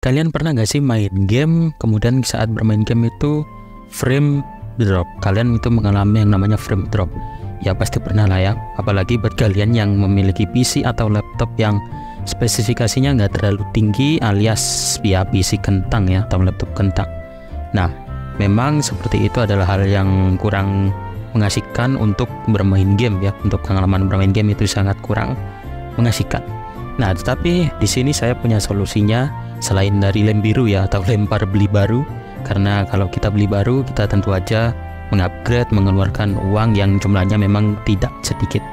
Kalian pernah gak sih main game, kemudian saat bermain game itu frame drop? Kalian itu mengalami yang namanya frame drop. Ya pasti pernah lah ya, apalagi buat kalian yang memiliki PC atau laptop yang spesifikasinya nggak terlalu tinggi alias ya PC kentang ya atau laptop kentang. Nah, memang seperti itu adalah hal yang kurang mengasihkan untuk bermain game ya, untuk pengalaman bermain game itu sangat kurang mengasihkan. Nah, tetapi di sini saya punya solusinya selain dari lem biru ya atau lempar beli baru. Karena kalau kita beli baru kita tentu aja mengupgrade mengeluarkan uang yang jumlahnya memang tidak sedikit.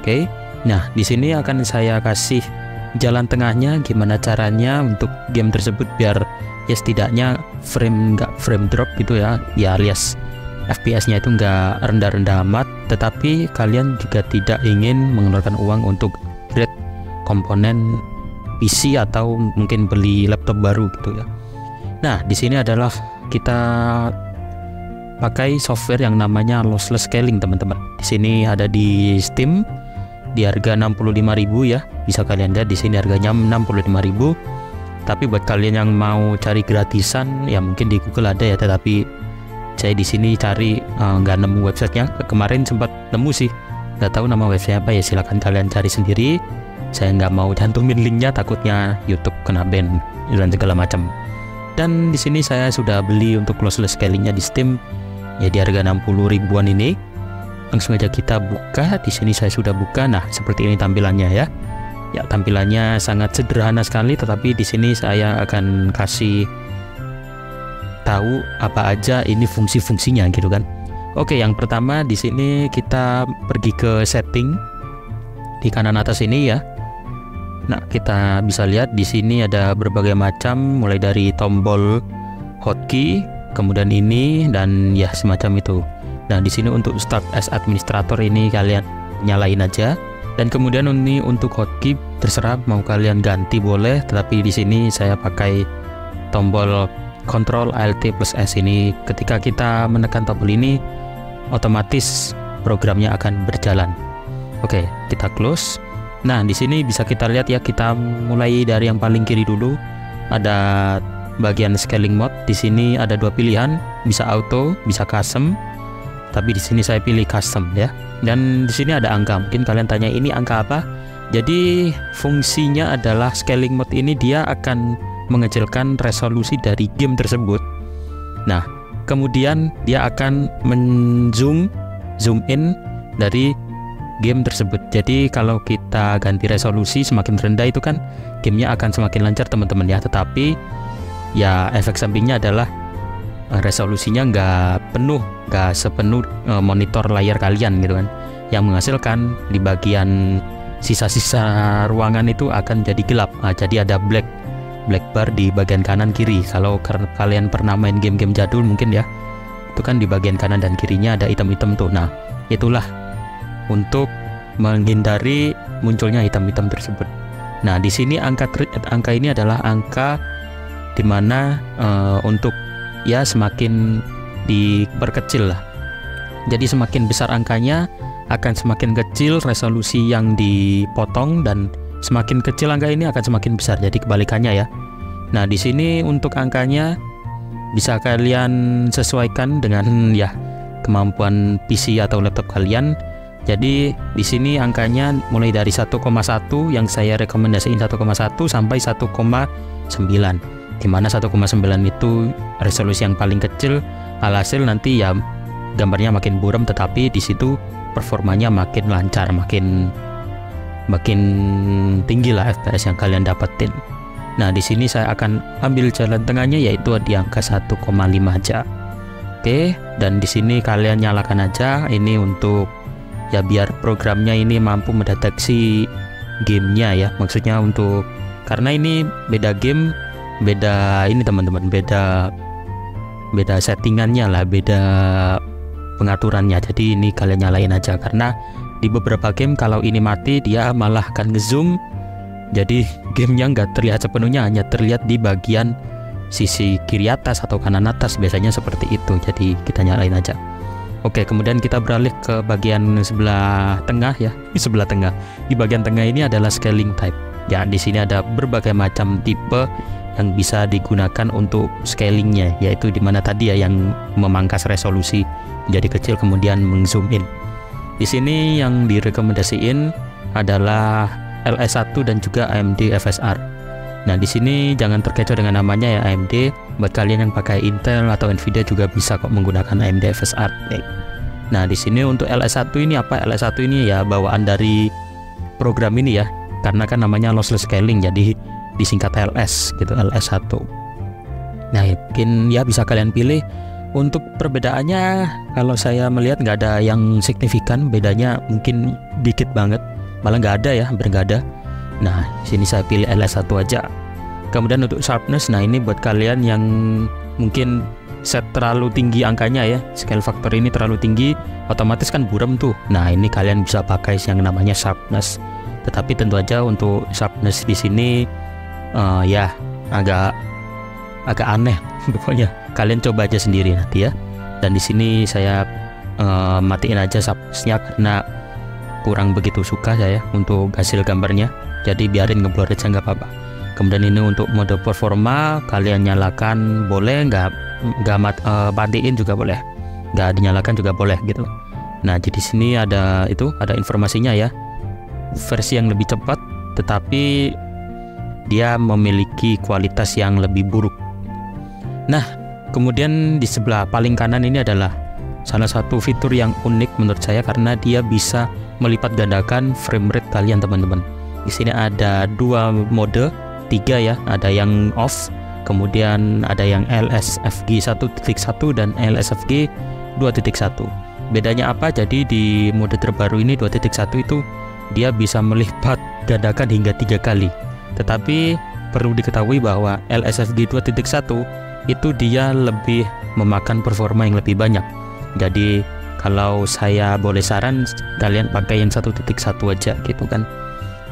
Oke nah di sini akan saya kasih jalan tengahnya gimana caranya untuk game tersebut biar ya setidaknya frame nggak frame drop gitu ya ya alias FPS nya itu nggak rendah-rendah amat. Tetapi kalian juga tidak ingin mengeluarkan uang untuk upgrade komponen PC atau mungkin beli laptop baru gitu ya. Nah, di sini adalah kita pakai software yang namanya lossless scaling teman-teman. Di sini ada di Steam di harga 65.000 ya. Bisa kalian lihat di sini harganya 65.000. Tapi buat kalian yang mau cari gratisan ya mungkin di Google ada ya, tetapi saya di sini cari eh, nggak uh, nemu websitenya. Kemarin sempat nemu sih, nggak tahu nama website apa ya. Silahkan kalian cari sendiri saya nggak mau cantumin linknya takutnya YouTube kena ban dan segala macam. Dan di sini saya sudah beli untuk lossless scalingnya di Steam. Ya di harga 60 ribuan ini. Langsung aja kita buka. Di sini saya sudah buka. Nah seperti ini tampilannya ya. Ya tampilannya sangat sederhana sekali tetapi di sini saya akan kasih tahu apa aja ini fungsi-fungsinya gitu kan. Oke yang pertama di sini kita pergi ke setting di kanan atas ini ya Nah, kita bisa lihat di sini ada berbagai macam mulai dari tombol hotkey, kemudian ini dan ya semacam itu. Nah, di sini untuk start as administrator ini kalian nyalain aja. Dan kemudian ini untuk hotkey terserah mau kalian ganti boleh, tetapi di sini saya pakai tombol Ctrl Alt plus S ini ketika kita menekan tombol ini otomatis programnya akan berjalan. Oke, kita close. Nah, di sini bisa kita lihat ya, kita mulai dari yang paling kiri dulu. Ada bagian scaling mode. Di sini ada dua pilihan, bisa auto, bisa custom. Tapi di sini saya pilih custom ya. Dan di sini ada angka. Mungkin kalian tanya ini angka apa? Jadi fungsinya adalah scaling mode ini dia akan mengecilkan resolusi dari game tersebut. Nah, kemudian dia akan menzoom zoom in dari game tersebut. Jadi kalau kita ganti resolusi semakin rendah itu kan gamenya akan semakin lancar teman-teman ya. Tetapi ya efek sampingnya adalah eh, resolusinya nggak penuh, nggak sepenuh eh, monitor layar kalian gitu kan. Yang menghasilkan di bagian sisa-sisa ruangan itu akan jadi gelap. Nah, jadi ada black black bar di bagian kanan kiri. Kalau kalian pernah main game-game jadul mungkin ya, itu kan di bagian kanan dan kirinya ada item-item tuh. Nah, itulah untuk menghindari munculnya hitam-hitam tersebut. Nah, di sini angka angka ini adalah angka di mana uh, untuk ya semakin diperkecil lah. Jadi semakin besar angkanya akan semakin kecil resolusi yang dipotong dan semakin kecil angka ini akan semakin besar. Jadi kebalikannya ya. Nah, di sini untuk angkanya bisa kalian sesuaikan dengan ya kemampuan PC atau laptop kalian jadi di sini angkanya mulai dari 1,1 yang saya rekomendasiin 1,1 sampai 1,9. Di mana 1,9 itu resolusi yang paling kecil, alhasil nanti ya gambarnya makin buram tetapi di situ performanya makin lancar, makin makin tinggi lah FPS yang kalian dapetin. Nah, di sini saya akan ambil jalan tengahnya yaitu di angka 1,5 aja. Oke, dan di sini kalian nyalakan aja ini untuk ya biar programnya ini mampu mendeteksi gamenya ya. Maksudnya untuk karena ini beda game beda ini teman-teman beda beda settingannya lah beda pengaturannya. Jadi ini kalian nyalain aja. Karena di beberapa game kalau ini mati dia malah akan ngezoom. Jadi gamenya nggak terlihat sepenuhnya hanya terlihat di bagian sisi kiri atas atau kanan atas. Biasanya seperti itu. Jadi kita nyalain aja Oke, kemudian kita beralih ke bagian sebelah tengah ya. Di sebelah tengah. Di bagian tengah ini adalah scaling type. Ya, di sini ada berbagai macam tipe yang bisa digunakan untuk scalingnya yaitu di mana tadi ya yang memangkas resolusi menjadi kecil kemudian mengzoom in. Di sini yang direkomendasiin adalah LS1 dan juga AMD FSR. Nah, di sini jangan terkecoh dengan namanya ya AMD. Buat kalian yang pakai Intel atau Nvidia juga bisa kok menggunakan AMD FSR. Nah, di sini untuk LS1 ini apa? LS1 ini ya bawaan dari program ini ya. Karena kan namanya lossless scaling jadi disingkat LS gitu, LS1. Nah, mungkin ya bisa kalian pilih untuk perbedaannya kalau saya melihat nggak ada yang signifikan bedanya mungkin dikit banget malah nggak ada ya hampir nggak ada nah sini saya pilih LS1 aja kemudian untuk sharpness nah ini buat kalian yang mungkin set terlalu tinggi angkanya ya scale factor ini terlalu tinggi otomatis kan buram tuh. Nah ini kalian bisa pakai yang namanya sharpness. Tetapi tentu aja untuk sharpness di sini uh, ya agak agak aneh pokoknya. Kalian coba aja sendiri nanti ya. Dan di sini saya uh, matiin aja sharpnessnya karena kurang begitu suka saya untuk hasil gambarnya. Jadi biarin ngeblur aja nggak apa-apa kemudian ini untuk mode performa kalian nyalakan boleh nggak nggak mat, uh, matiin juga boleh. Nggak dinyalakan juga boleh gitu. Nah jadi sini ada itu ada informasinya ya. Versi yang lebih cepat tetapi dia memiliki kualitas yang lebih buruk. Nah kemudian di sebelah paling kanan ini adalah salah satu fitur yang unik menurut saya karena dia bisa melipat gandakan frame rate kalian teman-teman. Di sini ada dua mode, tiga ya, ada yang off, kemudian ada yang LSFG 1.1 dan LSFG 2.1. Bedanya apa? Jadi di mode terbaru ini 2.1 itu dia bisa melipat gandakan hingga tiga kali. Tetapi perlu diketahui bahwa LSFG 2.1 itu dia lebih memakan performa yang lebih banyak. Jadi kalau saya boleh saran kalian pakai yang 1.1 aja gitu kan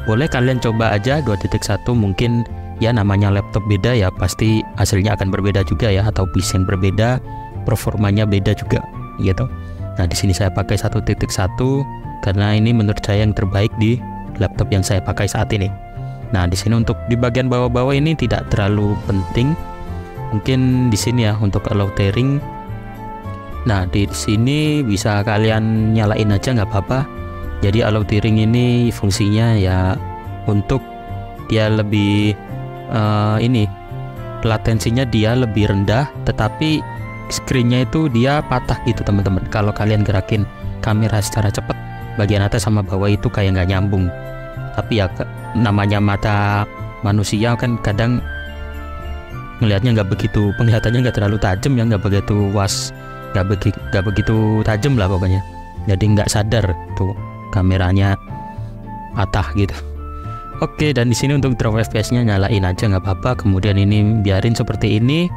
boleh kalian coba aja 2.1 mungkin ya namanya laptop beda ya pasti hasilnya akan berbeda juga ya atau yang berbeda performanya beda juga gitu. Nah di sini saya pakai 1.1 karena ini menurut saya yang terbaik di laptop yang saya pakai saat ini. Nah di sini untuk di bagian bawah-bawah ini tidak terlalu penting. Mungkin di sini ya untuk allow tearing. Nah di sini bisa kalian nyalain aja nggak apa-apa. Jadi allow tearing ini fungsinya ya untuk dia lebih uh, ini latensinya dia lebih rendah, tetapi screennya itu dia patah gitu teman-teman. Kalau kalian gerakin kamera secara cepat, bagian atas sama bawah itu kayak nggak nyambung. Tapi ya namanya mata manusia kan kadang ngelihatnya nggak begitu penglihatannya nggak terlalu tajam ya nggak begitu was gak, begi, begitu tajam lah pokoknya jadi nggak sadar tuh kameranya patah gitu Oke dan di sini untuk drop FPS-nya nyalain aja nggak apa-apa. Kemudian ini biarin seperti ini.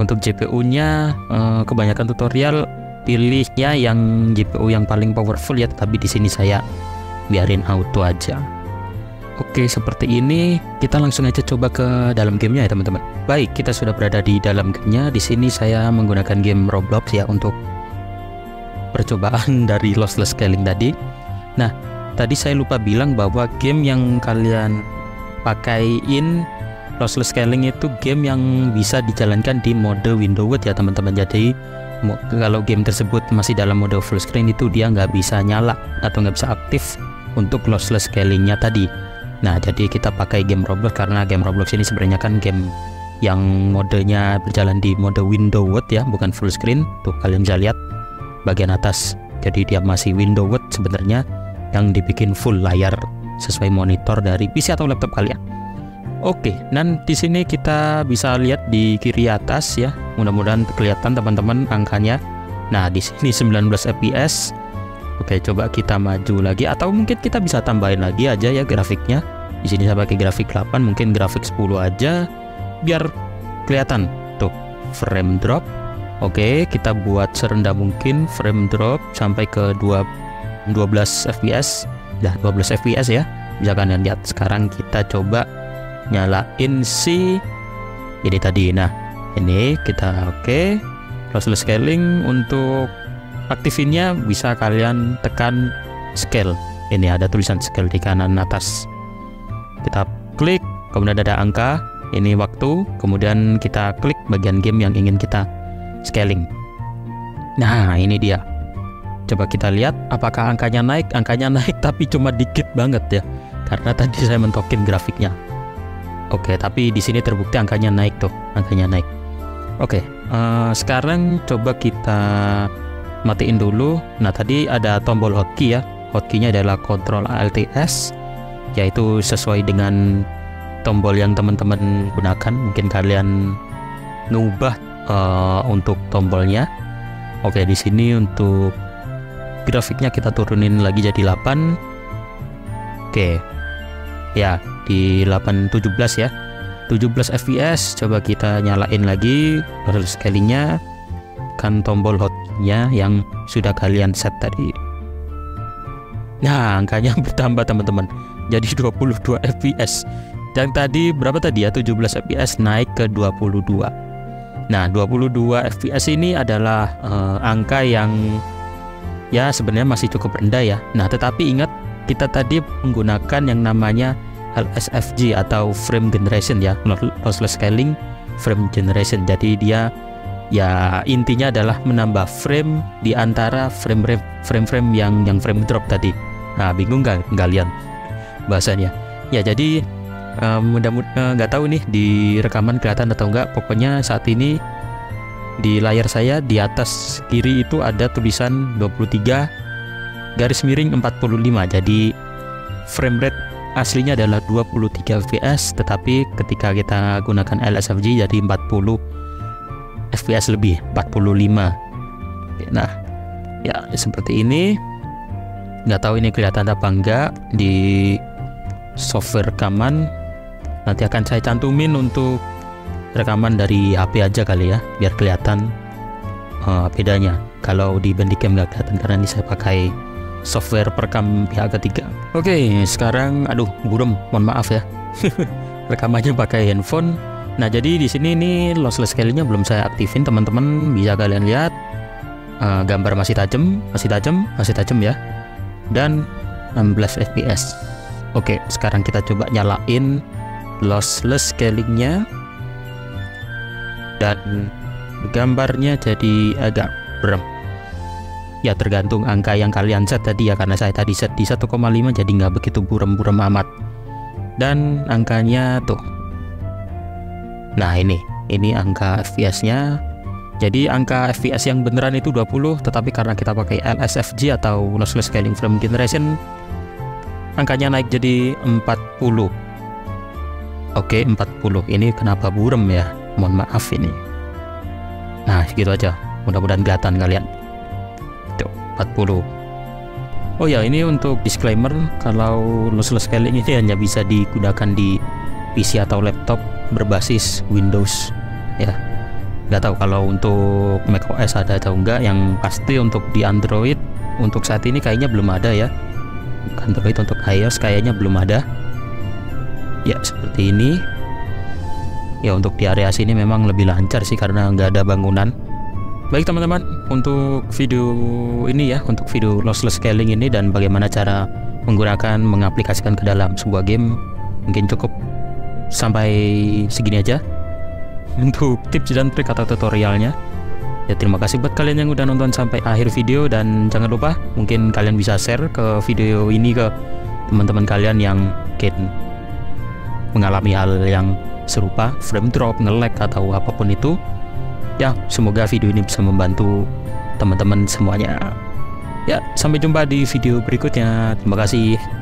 Untuk GPU-nya eh, kebanyakan tutorial pilihnya yang GPU yang paling powerful ya. Tapi di sini saya biarin auto aja. Oke, seperti ini kita langsung aja coba ke dalam gamenya ya teman-teman. Baik, kita sudah berada di dalam gamenya. Di sini saya menggunakan game Roblox ya untuk percobaan dari lossless scaling tadi. Nah, tadi saya lupa bilang bahwa game yang kalian pakaiin lossless scaling itu game yang bisa dijalankan di mode window wood ya teman-teman. Jadi kalau game tersebut masih dalam mode full screen itu dia nggak bisa nyala atau nggak bisa aktif untuk lossless scalingnya tadi. Nah, jadi kita pakai game Roblox karena game Roblox ini sebenarnya kan game yang modenya berjalan di mode window wood ya, bukan full screen. Tuh kalian bisa lihat bagian atas. Jadi dia masih window wood sebenarnya yang dibikin full layar sesuai monitor dari PC atau laptop kalian. Oke, dan di sini kita bisa lihat di kiri atas ya. Mudah-mudahan kelihatan teman-teman angkanya. Nah, di sini 19 fps Oke, coba kita maju lagi atau mungkin kita bisa tambahin lagi aja ya grafiknya. Di sini saya pakai grafik 8, mungkin grafik 10 aja biar kelihatan. Tuh, frame drop. Oke, kita buat serendah mungkin frame drop sampai ke 2 12 fps. Dah 12 fps ya. Bisa kalian lihat sekarang kita coba nyalain si ini tadi. Nah, ini kita oke. Okay. Scaling untuk aktifinnya bisa kalian tekan scale ini ada tulisan scale di kanan atas kita klik kemudian ada angka ini waktu kemudian kita klik bagian game yang ingin kita scaling nah ini dia coba kita lihat apakah angkanya naik? Angkanya naik tapi cuma dikit banget ya. Karena tadi saya mentokin grafiknya. Oke tapi di sini terbukti angkanya naik tuh. Angkanya naik. Oke uh, sekarang coba kita matiin dulu. Nah tadi ada tombol hotkey ya. Hotkeynya adalah kontrol ALTS yaitu sesuai dengan tombol yang teman-teman gunakan. Mungkin kalian ngubah uh, untuk tombolnya. Oke di sini untuk grafiknya kita turunin lagi jadi 8 oke. Ya di 817 ya. 17 fps coba kita nyalain lagi lalu scalingnya. Kan tombol hotnya yang sudah kalian set tadi. Nah angkanya bertambah teman-teman. Jadi 22 fps yang tadi berapa tadi ya? 17 fps naik ke 22 nah 22 fps ini adalah uh, angka yang ya sebenarnya masih cukup rendah ya. Nah tetapi ingat kita tadi menggunakan yang namanya LSFG atau frame generation ya. Lossless scaling frame generation. Jadi dia ya intinya adalah menambah frame di antara frame frame frame yang yang frame drop tadi. Nah bingung nggak kalian bahasanya. Ya jadi uh, mudah-mudahan nggak tahu nih di rekaman kelihatan atau enggak pokoknya saat ini di layar saya di atas kiri itu ada tulisan 23 garis miring 45 jadi frame rate aslinya adalah 23 fps tetapi ketika kita gunakan LSFG jadi 40 fps lebih 45 nah ya seperti ini. Nggak tahu ini kelihatan apa enggak di software rekaman nanti akan saya cantumin untuk rekaman dari HP aja kali ya biar kelihatan uh, bedanya. Kalau di Bandicam nggak kelihatan karena ini saya pakai software perekam pihak ketiga. Oke sekarang aduh burem mohon maaf ya. Rekamannya pakai handphone. Nah jadi di sini ini lossless scale-nya belum saya aktifin teman-teman. Bisa kalian lihat uh, gambar masih tajam masih tajam masih tajam ya. Dan 16 fps oke sekarang kita coba nyalain lossless scalingnya dan gambarnya jadi agak berem. Ya tergantung angka yang kalian set tadi ya karena saya tadi set di 1,5 jadi nggak begitu buram-buram amat. Dan angkanya tuh. Nah ini. Ini angka fps nya jadi angka fps yang beneran itu 20 tetapi karena kita pakai LSFG atau lossless scaling frame generation angkanya naik jadi 40 Oke 40 ini kenapa burem ya mohon maaf ini. Nah gitu aja. Mudah-mudahan kelihatan kalian. Tuh 40 Oh ya ini untuk disclaimer kalau lossless scaling ini hanya bisa digunakan di PC atau laptop berbasis Windows ya. Nggak tahu kalau untuk macOS ada atau enggak yang pasti untuk di Android untuk saat ini kayaknya belum ada ya. Android untuk iOS kayaknya belum ada. Ya seperti ini ya untuk di area sini memang lebih lancar sih karena nggak ada bangunan. Baik teman-teman untuk video ini ya untuk video lossless scaling ini dan bagaimana cara menggunakan mengaplikasikan ke dalam sebuah game mungkin cukup sampai segini aja. Untuk tips dan trik atau tutorialnya ya terima kasih buat kalian yang udah nonton sampai akhir video dan jangan lupa mungkin kalian bisa share ke video ini ke teman-teman kalian yang mungkin mengalami hal yang serupa, frame drop, nge-lag atau apa pun itu. Ya, semoga video ini bisa membantu teman-teman semuanya. Ya, sampai jumpa di video berikutnya. Terima kasih.